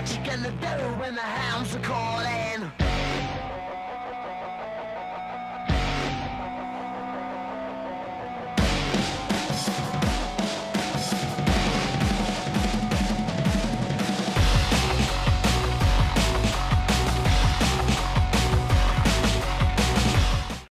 What you gonna do when the hounds are calling?